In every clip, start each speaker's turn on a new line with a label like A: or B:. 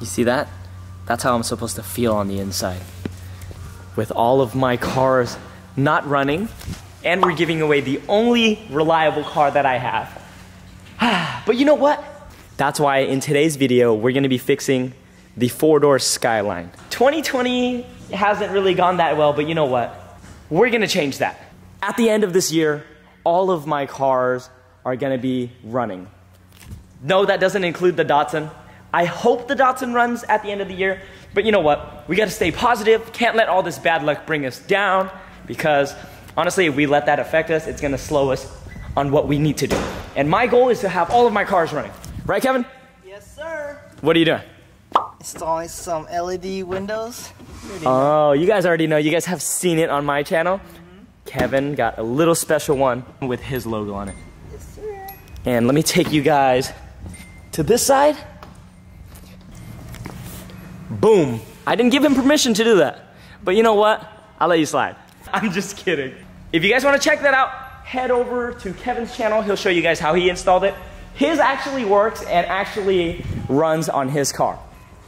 A: You see that? That's how I'm supposed to feel on the inside. With all of my cars not running, and we're giving away the only reliable car that I have. but you know what? That's why in today's video, we're gonna be fixing the four-door Skyline. 2020 hasn't really gone that well, but you know what? We're gonna change that. At the end of this year, all of my cars are gonna be running. No, that doesn't include the Datsun. I hope the Datsun runs at the end of the year, but you know what? We gotta stay positive, can't let all this bad luck bring us down, because honestly, if we let that affect us, it's gonna slow us on what we need to do. And my goal is to have all of my cars running. Right, Kevin?
B: Yes, sir.
A: What are you doing?
B: Installing some LED windows.
A: Oh, you guys already know. You guys have seen it on my channel. Mm-hmm. Kevin got a little special one with his logo on it.
B: Yes, sir.
A: And let me take you guys to this side. Boom. I didn't give him permission to do that. But you know what? I'll let you slide. I'm just kidding. If you guys want to check that out, head over to Kevin's channel. He'll show you guys how he installed it. His actually works and actually runs on his car.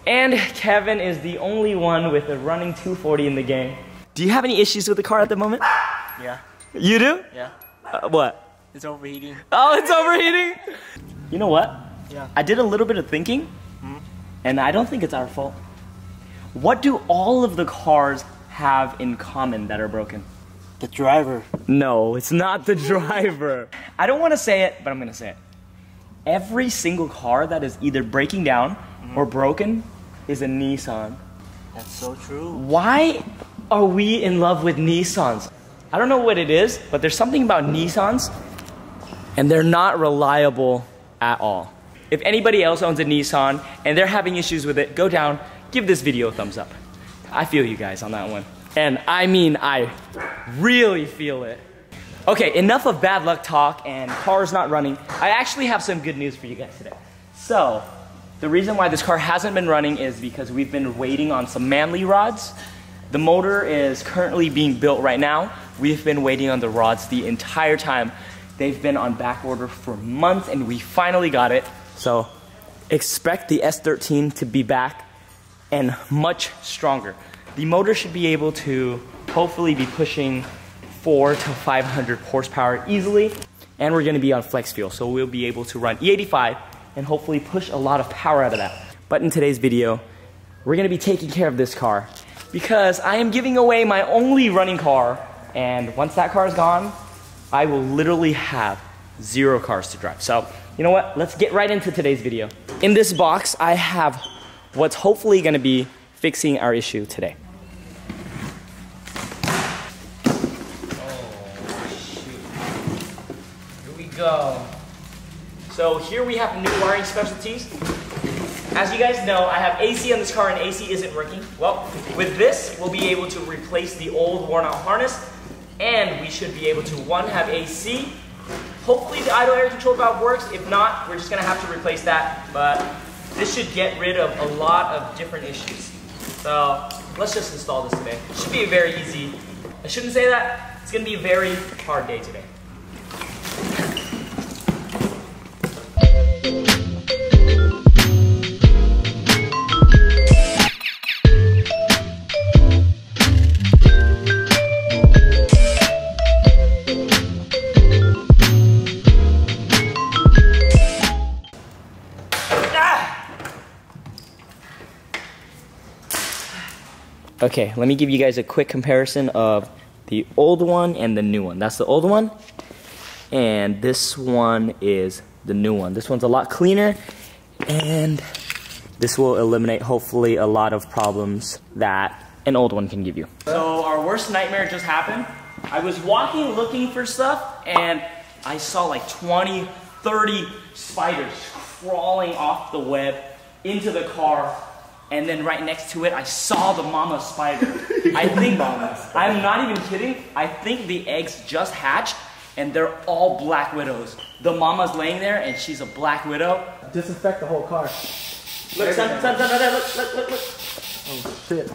A: And Kevin is the only one with a running 240 in the game. Do you have any issues with the car at the moment?
B: Yeah.
A: You do?
B: Yeah.
A: Uh, what?
B: It's overheating.
A: Oh, it's overheating. You know what?
B: Yeah.
A: I did a little bit of thinking, and I don't think it's our fault. What do all of the cars have in common that are broken?
B: The driver.
A: No, it's not the driver. I don't want to say it, but I'm going to say it. Every single car that is either breaking down or mm-hmm. broken is a Nissan.
B: That's so true.
A: Why are we in love with Nissans? I don't know what it is, but there's something about Nissans, and they're not reliable at all. If anybody else owns a Nissan and they're having issues with it, go down, give this video a thumbs up. I feel you guys on that one. And I mean, I really feel it. Okay, enough of bad luck talk and cars not running. I actually have some good news for you guys today. So, the reason why this car hasn't been running is because we've been waiting on some Manley rods. The motor is currently being built right now. We've been waiting on the rods the entire time. They've been on back order for months and we finally got it. So, expect the S13 to be back and much stronger. The motor should be able to hopefully be pushing four to 500 horsepower easily. And we're gonna be on flex fuel, so we'll be able to run E85 and hopefully push a lot of power out of that. But in today's video, we're gonna be taking care of this car because I am giving away my only running car. And once that car is gone, I will literally have zero cars to drive. So, you know what? Let's get right into today's video. In this box, I have what's hopefully gonna be fixing our issue today. Oh, we go. So here we have new wiring specialties. As you guys know, I have AC on this car and AC isn't working. Well, with this, we'll be able to replace the old worn out harness and we should be able to, one, have AC. Hopefully the idle air control valve works. If not, we're just gonna have to replace that. But this should get rid of a lot of different issues. So let's just install this today. It should be a very easy. I shouldn't say that. It's gonna be a very hard day today. Okay, let me give you guys a quick comparison of the old one and the new one. That's the old one, and this one is the new one. This one's a lot cleaner, and this will eliminate hopefully a lot of problems that an old one can give you. So our worst nightmare just happened. I was walking looking for stuff, and I saw like 20, 30 spiders crawling off the web into the car and then right next to it, I saw the mama spider. I think, I'm not even kidding, I think the eggs just hatched and they're all black widows. The mama's laying there and she's a black widow.
C: Disinfect the whole car.
A: Look, son, son, son, right there, look, look, look, look.
C: Oh shit.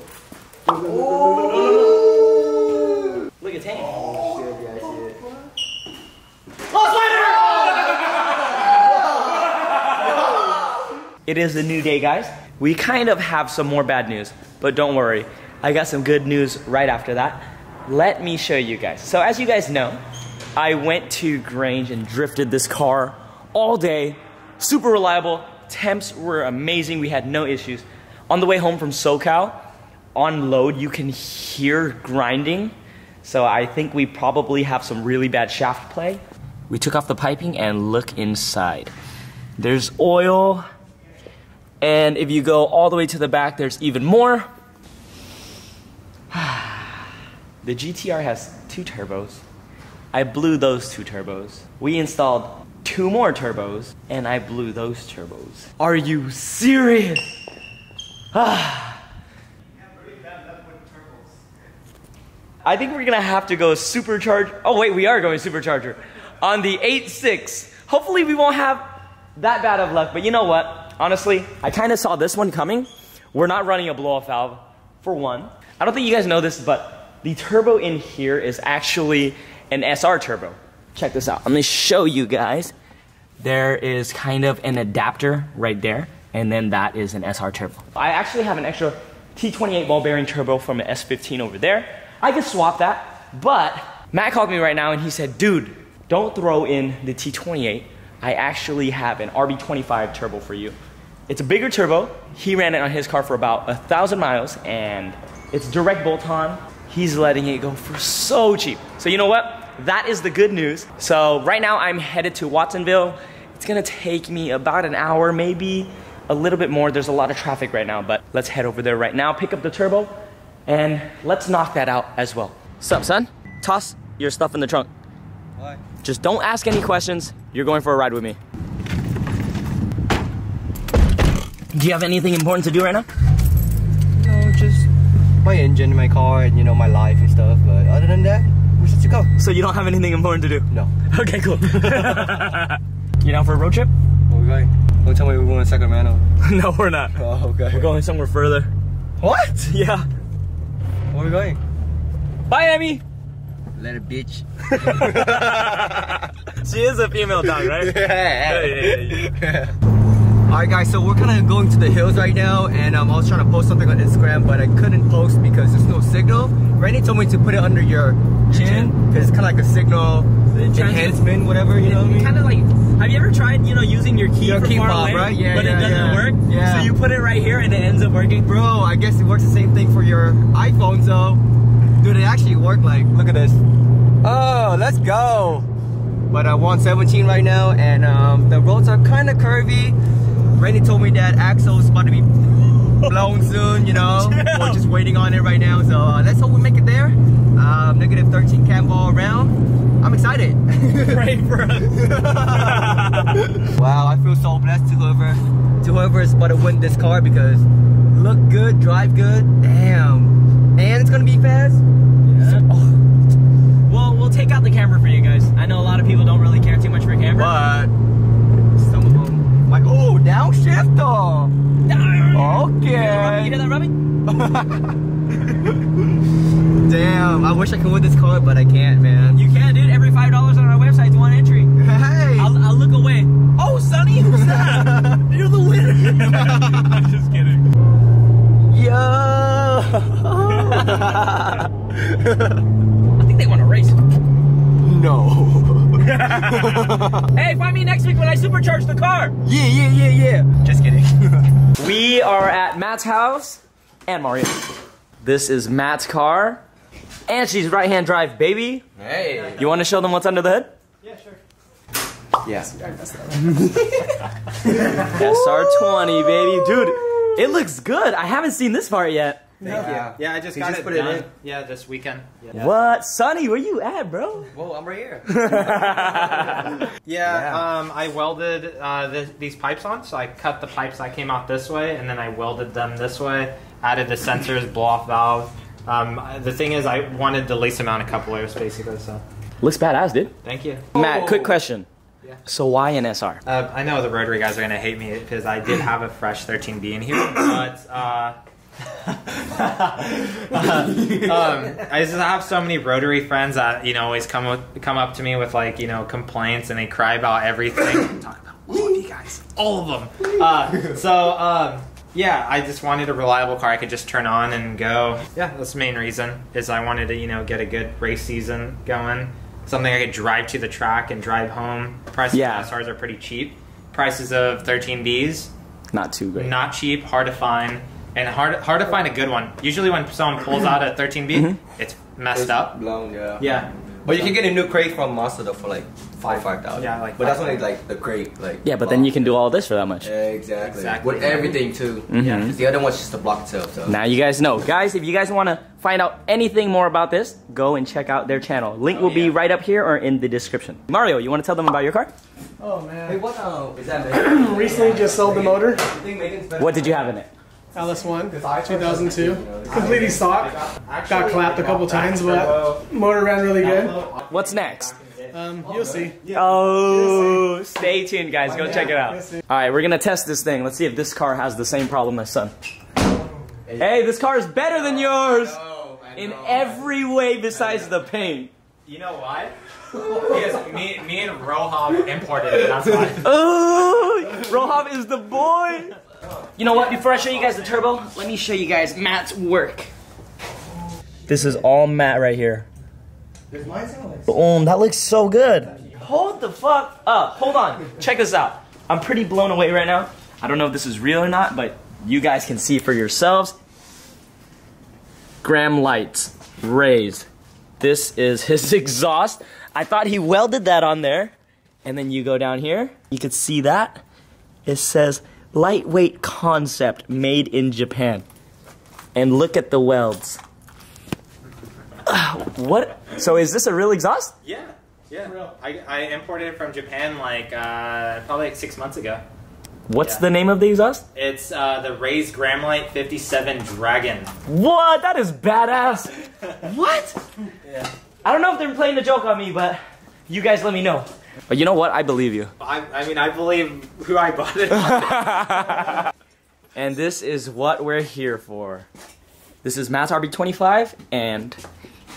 A: Look, it's hanging.
C: Oh shit, yeah, I see it.
A: Oh, spider! It is a new day, guys. We kind of have some more bad news, but don't worry. I got some good news right after that. Let me show you guys. So as you guys know, I went to Grange and drifted this car all day. Super reliable. Temps were amazing. We had no issues. On the way home from SoCal, on load, you can hear grinding. So I think we probably have some really bad shaft play. We took off the piping and look inside. There's oil. And if you go all the way to the back, there's even more. The GTR has two turbos. I blew those two turbos. We installed two more turbos, and I blew those turbos. Are you serious? I think we're gonna have to go supercharge. Oh wait, we are going supercharger on the 86. Hopefully we won't have that bad of luck, but you know what? Honestly, I kind of saw this one coming. We're not running a blow-off valve, for one. I don't think you guys know this, but the turbo in here is actually an SR turbo. Check this out. I'm gonna show you guys. There is kind of an adapter right there, and then that is an SR turbo. I actually have an extra T28 ball bearing turbo from an S15 over there. I could swap that, but Matt called me right now and he said, dude, don't throw in the T28. I actually have an RB25 turbo for you. It's a bigger turbo. He ran it on his car for about a thousand miles and it's direct bolt on. He's letting it go for so cheap. So you know what? That is the good news. So right now I'm headed to Watsonville. It's gonna take me about an hour, maybe a little bit more. There's a lot of traffic right now, but let's head over there right now, pick up the turbo, and let's knock that out as well. Sup, son? Toss your stuff in the trunk.
C: Why?
A: Just don't ask any questions. You're going for a ride with me. Do you have anything important to do right now?
C: No, just my engine, in my car, and you know my life and stuff. But other than that, we're set to go.
A: So you don't have anything important to do?
C: No.
A: Okay, cool. you down for a road trip?
C: Where we going? Don't tell me we're going to Sacramento.
A: no, we're not.
C: Oh, okay.
A: We're going somewhere further.
C: What?
A: Yeah.
C: Where we going?
A: Bye, Emmy.
C: Let it bitch.
A: She is a female dog, right? yeah, yeah, yeah.
C: Alright guys, so we're kind of going to the hills right now and um, I was trying to post something on Instagram but I couldn't post because there's no signal. Randy told me to put it under your chin because it's kind of like a signal enhancement, whatever, you know what I mean?
A: Kind of like, have you ever tried, you know, using your key
C: Your
A: from
C: key
A: far
C: fob,
A: away,
C: right? Yeah,
A: but
C: yeah,
A: it doesn't
C: yeah.
A: work?
C: Yeah.
A: So you put it right here and it ends up working?
C: Bro, I guess it works the same thing for your iPhone, so dude, it actually worked. Like, look at this. Oh, let's go. But I'm 117 right now, and um, the roads are kind of curvy. Randy told me that axle is about to be blown soon, you know. We're just waiting on it right now, so uh, let's hope we make it there. Um, negative 13 camber all around. I'm excited.
A: Pray for us.
C: Wow, I feel so blessed to whoever to whoever is about to win this car because look good, drive good, damn. And it's gonna be fast.
A: Take out the camera for you guys. I know a lot of people don't really care too much for camera.
C: But some of them like oh downshift though.
A: You hear
C: Okay.
A: that rubbing?
C: Damn, I wish I could win this car, but I can't, man.
A: You can, dude. Every $5 on our website is one entry.
C: Hey!
A: I'll, I'll look away. Oh, Sonny, who's that? You're the winner. I'm just kidding.
C: Yo!
A: I think they want to race.
C: No.
A: Hey, find me next week when I supercharge the car.
C: Yeah, yeah, yeah, yeah. Just kidding.
A: We are at Matt's house and Mario. This is Matt's car. And she's right hand drive, baby.
C: hey.
A: You want to show them what's under the hood? Yeah. Sure. Yes.
C: Yeah.
A: SR20, baby. Dude, it looks good. I haven't seen this part yet.
C: Thank you.
B: Yeah, I just
C: He
B: got
C: just
B: it
C: put it
B: done.
C: in.
B: Yeah, this weekend. Yeah.
A: What? Sonny, where you at, bro?
C: Whoa, I'm right here.
B: Yeah,
C: Yeah.
B: Um, I welded uh, th- these pipes on, so I cut the pipes that came out this way, and then I welded them this way. Added the sensors, blow off valve. Um, the thing is, I wanted the least amount of couplers, basically. So,
A: Looks badass, dude.
B: thank you.
A: Matt, quick question.
B: Yeah.
A: So why an SR?
B: Uh, I know the rotary guys are gonna hate me because I did have a fresh 13B in here, but uh, um, I just have so many rotary friends that you know always come with, come up to me with like you know complaints and they cry about everything. Talk about all of you guys, all of them. Uh, so um, Yeah, I just wanted a reliable car I could just turn on and go. Yeah, that's the main reason. Is I wanted to, you know, get a good race season going. Something I could drive to the track and drive home. Prices
A: Yeah.
B: of SRs are pretty cheap. Prices of 13Bs,
A: Not too great.
B: not cheap, hard to find, and hard hard to find a good one. Usually when someone pulls out a 13B, it's messed up.
C: Blown, yeah.
B: Yeah.
C: But you can get a new crate from Mazda though for like five five thousand.
B: Yeah, like
C: But that's only like the crate, like.
A: Yeah, but then you can do all this for that much.
C: Exactly.
B: Exactly.
C: With everything too.
B: Yeah.
C: Because the other one's just the block itself. So.
A: Now you guys know. Guys, if you guys want to find out anything more about this, go and check out their channel. Link will be
B: yeah.
A: right up here or in the description. Mario, you want to tell them about your car?
D: Oh
C: Hey,
D: man.
C: what uh, is that?
D: Recently just sold the motor.
C: You think Megan's better?
A: What did you have in it?
D: LS1, 2002. Completely stock. Got clapped a couple times, but motor ran really good.
A: What's next?
D: Um, you'll see.
A: Oh, stay tuned, guys. Go check it out. All right, we're gonna test this thing. Let's see if this car has the same problem as Sun. Hey, this car is better than yours in every way besides the paint.
B: You know why? Because me, me and Roham imported it. That's why.
A: Oh, Rohab is the boy. You know what? Before I show you guys the turbo, let me show you guys Matt's work. This is all Matt right here. Boom, that looks so good. Hold the fuck up. Hold on. Check this out. I'm pretty blown away right now. I don't know if this is real or not, but you guys can see for yourselves. Gram Lights raised. This is his exhaust. I thought he welded that on there. And then you go down here, you can see that. It says lightweight concept made in Japan. And look at the welds. Ah, what? So is this a real exhaust?
B: Yeah, yeah. I, I imported it from Japan like uh, probably like six months ago.
A: What's
B: Yeah.
A: the name of the exhaust?
B: It's uh, the raised Gram Lights 57 Dragon.
A: What? That is badass. what?
B: Yeah.
A: I don't know if they're playing a joke on me, but you guys let me know. But you know what? I believe you.
B: I, I mean, I believe who I bought it.
A: And this is what we're here for. This is Matt's RB25, and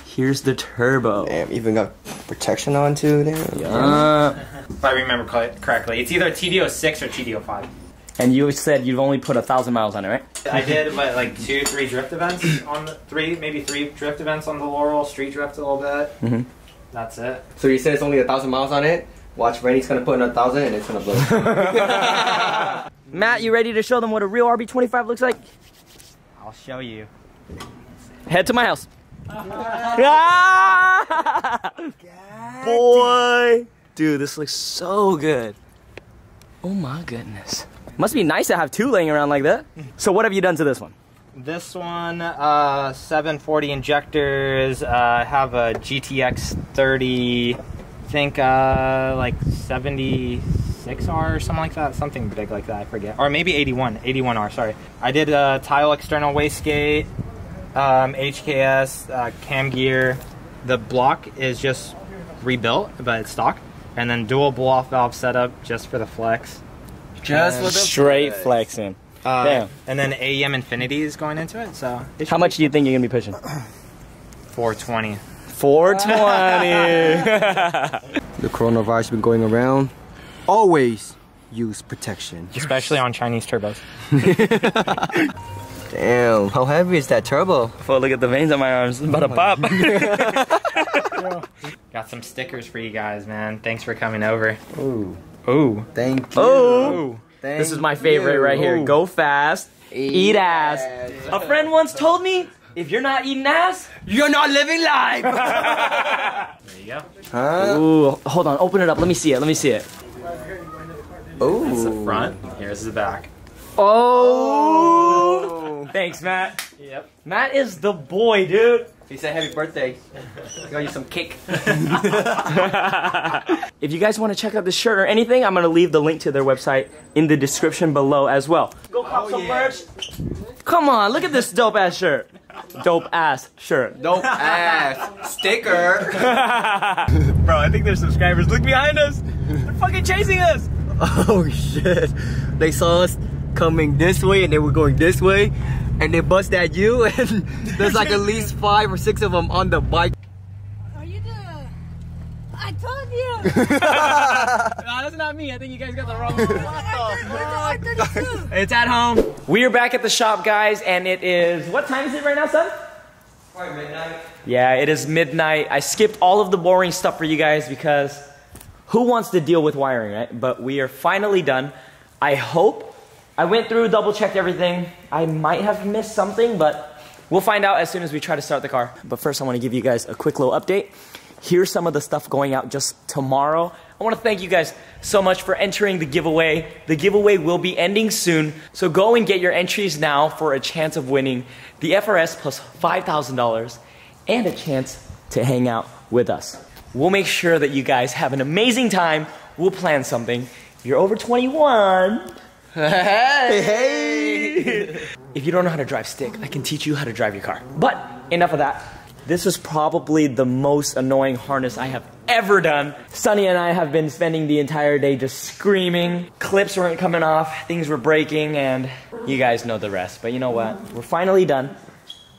A: here's the turbo.
C: Damn, even got protection on too. Damn.
A: Uh,
B: if I remember correctly. It's either TD06 or TD05.
A: and you said you've only put a thousand miles on it, right?
B: I did but like two, three drift events on the three, maybe three drift events on the Laurel. Street drift a little bit.
A: Mhm.
B: That's it.
C: So you said it's only a thousand miles on it. Watch, Rennie's gonna put in a thousand and it's gonna blow.
A: Matt, you ready to show them what a real RB25 looks like? I'll show you. Head to my house. Ah! Boy! Dude, this looks so good. Oh my goodness. Must be nice to have two laying around like that. So what have you done to this one?
B: This one, uh, 740 injectors, uh, have a GTX 30, I think, uh, like 76R or something like that, something big like that, I forget. Or maybe 81, 81R, sorry. I did a TiAL external wastegate, um, HKS, uh, cam gear. The block is just rebuilt, but it's stock. And then dual blow-off valve setup just for the flex.
C: Just for the
A: Straight flexing.
B: Uh,
A: Damn.
B: And then AEM Infinity is going into it, so it
A: How much do you think you're gonna be pushing?
B: 420.
A: 420.
C: The coronavirus been going around. Always use protection.
B: Especially on Chinese turbos.
C: Damn, how heavy is that turbo?
A: oh, look at the veins on my arms. It's about to pop.
B: Got some stickers for you guys, man. Thanks for coming over.
C: Ooh,
B: Ooh.
C: thank you.
A: oh.
C: Thank
A: This is my favorite
C: you.
A: right here.
C: Ooh.
A: Go fast, eat ass. A friend once told me, if you're not eating ass,
C: You're not living life.
B: There you go.
C: huh?
A: ooh, hold on, open it up. Let me see it. Let me see it.
C: Ooh.
B: That's the front. Here's the back.
A: Oh, thanks, Matt.
B: Yep.
A: Matt is the boy, dude.
C: He said happy birthday. Got you some cake.
A: If you guys want to check out this shirt or anything, I'm gonna leave the link to their website in the description below as well. Go cop oh, some merch. Come on, look at this dope ass shirt. Dope ass shirt.
C: Dope ass sticker.
A: Bro, I think there's subscribers. Look behind us. They're fucking chasing us.
C: Oh shit. They saw us coming this way and they were going this way and they bust at you and there's like at least five or six of them on the bike.
E: Are you the? I told you.
A: No, that's not me. I think you guys got the wrong one.
E: I
C: It's at home.
A: We are back at the shop, guys, and it is what time is it right now, son?
C: Probably midnight.
A: Yeah, it is midnight. I skipped all of the boring stuff for you guys because who wants to deal with wiring, right? But we are finally done. I hope. I went through, double checked everything. I might have missed something, but we'll find out as soon as we try to start the car. But first, I want to give you guys a quick little update. Here's some of the stuff going out just tomorrow. I want to thank you guys so much for entering the giveaway. The giveaway will be ending soon, so go and get your entries now for a chance of winning the FRS plus $5,000 and a chance to hang out with us. We'll make sure that you guys have an amazing time. We'll plan something. You're over 21,
C: Hey,
A: hey! if you don't know how to drive stick, I can teach you how to drive your car. But enough of that. This is probably the most annoying harness I have ever done. Sunny and I have been spending the entire day just screaming. Clips weren't coming off, things were breaking, and you guys know the rest. But you know what? We're finally done.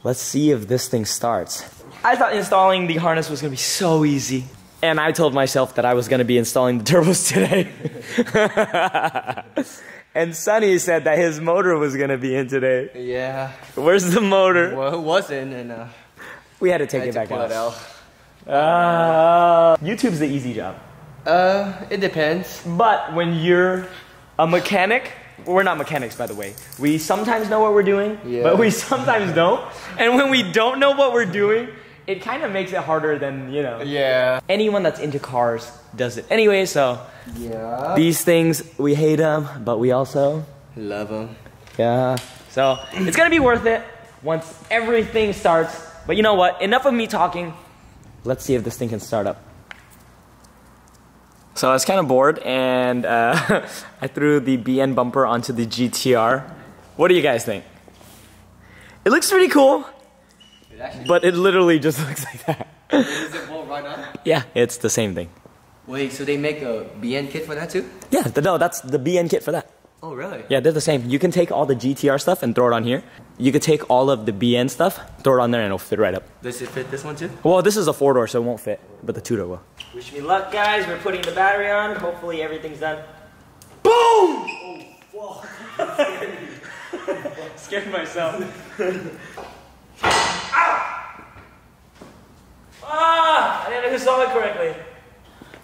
A: Let's see if this thing starts. I thought installing the harness was gonna be so easy. And I told myself that I was gonna be installing the turbos today. and Sonny said that his motor was gonna be in today.
C: Yeah.
A: Where's the motor?
C: Well, it wasn't, and uh,
A: We had to
C: I
A: take
C: had
A: it
C: to
A: back out.
C: it out.
A: Uh, YouTube's the easy job.
C: Uh, it depends.
A: But when you're a mechanic, we're not mechanics by the way. We sometimes know what we're doing,
C: Yeah.
A: but we sometimes don't. And when we don't know what we're doing, it kind of makes it harder than, you know.
C: Yeah.
A: Anyone that's into cars does it anyway, so
C: Yeah.
A: these things, we hate them, but we also,
C: Love them.
A: yeah. So it's gonna be worth it once everything starts. But you know what? Enough of me talking. Let's see if this thing can start up. So I was kind of bored, and uh, I threw the BN bumper onto the GTR. What do you guys think? It looks pretty cool,
C: It
A: but it literally just looks like that.
C: is it bolt right on?
A: Yeah, it's the same thing.
C: Wait, so they make a BN kit for that too?
A: Yeah, th- no, that's the BN kit for that.
C: Oh, really?
A: Yeah, they're the same. You can take all the GTR stuff and throw it on here. You could take all of the BN stuff, throw it on there, and it'll fit right up.
C: Does it fit this one too?
A: Well, this is a four door, so it won't fit, but the two door will. Wish me luck, guys. We're putting the battery on. Hopefully, everything's done. Boom! Oh, Scared myself. Ow! Ah! I didn't install it correctly.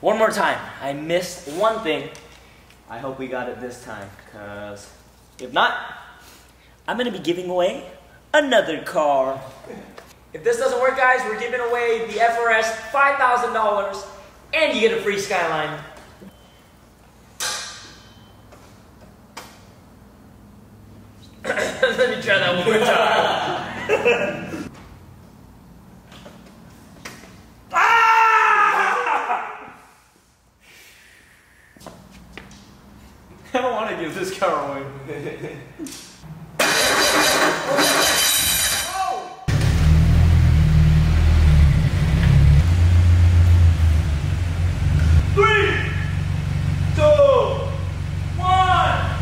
A: One more time. I missed one thing. I hope we got it this time, because if not, I'm gonna be giving away another car. If this doesn't work, guys, we're giving away the FRS $5,000 and you get a free Skyline. Let me try that one more time. Ah! I don't want to give this car away. Three, two, one.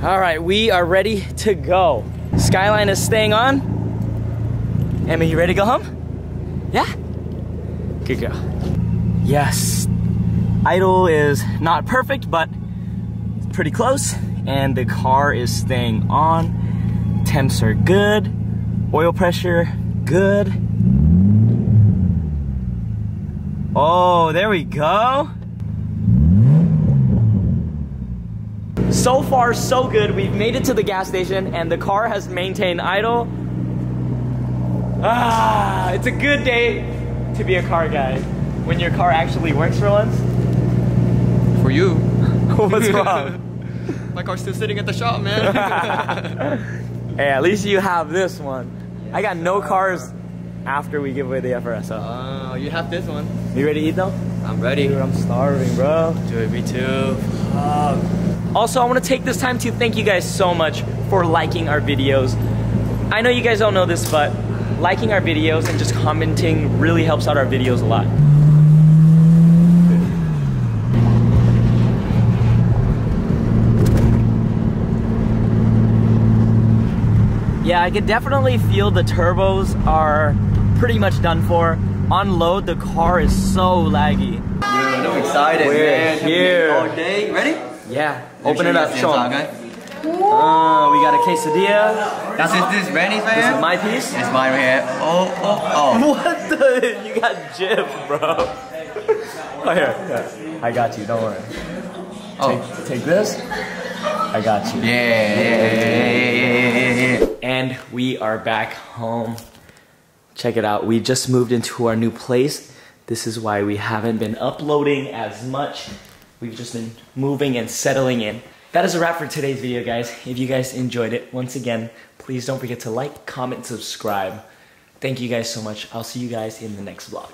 A: All right, we are ready to go. Skyline is staying on. Emma, you ready to go home? Yeah? Good girl. Yes. Idle is not perfect, but pretty close. And the car is staying on. Temps are good. Oil pressure, good. Oh, there we go. So far, so good. We've made it to the gas station and the car has maintained idle. Ah, it's a good day to be a car guy when your car actually works for once.
C: For you.
A: What's wrong?
C: My car's still sitting at the shop, man.
A: hey, at least you have this one. I got no cars after we give away the FRS.
C: Oh, you have this one.
A: You ready to eat though?
C: I'm ready.
A: Dude, I'm starving, bro.
C: Dude, me too.
A: Also, I wanna take this time to thank you guys so much for liking our videos. I know you guys don't know this, but liking our videos and just commenting really helps out our videos a lot. Yeah, I can definitely feel the turbos are pretty much done for. On load, the car is so laggy.
C: Dude, I'm excited,
A: We're
C: man.
A: Here.
C: All day. Ready?
A: Yeah, open it up, show
C: the
A: 'em.
C: okay?
A: Uh, we got a quesadilla.
C: That's. This is Randy's
A: This is my piece.
C: It's mine right here. Oh, oh, oh.
A: What the? You got gypped, bro. Oh, here. I got you, don't worry.
C: Oh.
A: Take, take this. I got you.
C: Yeah, yeah, yeah.
A: And we are back home. Check it out. We just moved into our new place. This is why we haven't been uploading as much. We've just been moving and settling in. That is a wrap for today's video, guys. If you guys enjoyed it, once again, please don't forget to like, comment, subscribe. Thank you guys so much. I'll see you guys in the next vlog.